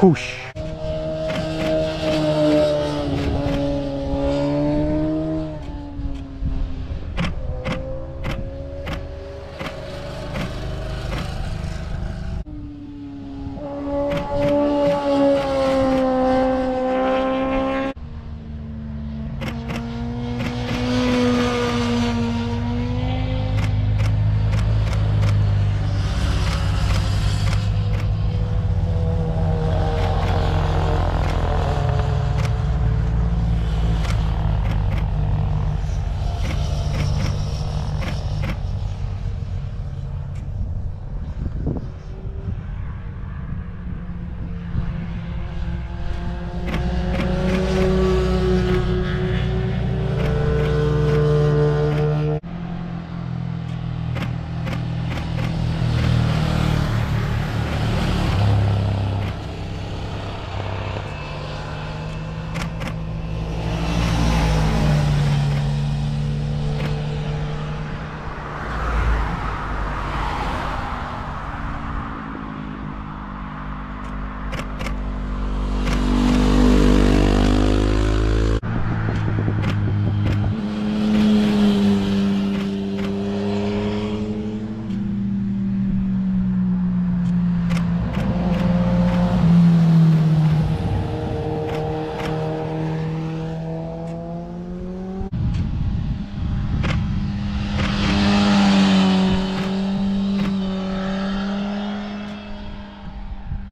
Whoosh.